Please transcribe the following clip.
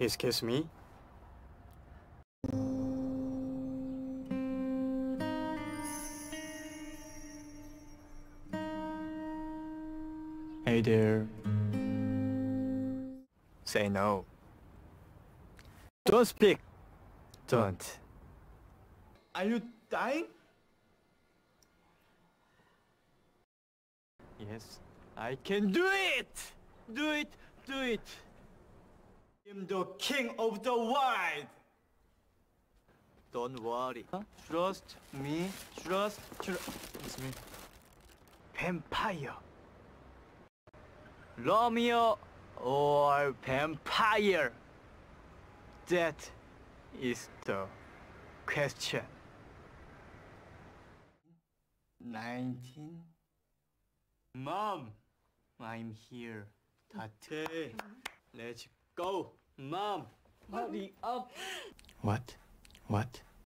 Excuse me? Hey there. Say no. Don't speak. Don't. Are you dying? Yes, I can do it! Do it, do it! I'm the king of the world! Don't worry. Trust me, trust, trust. It's me. Vampire. Romeo or vampire? That is the question. 19? Mom, I'm here. Tate, let's go. Mom, hurry up. What? What?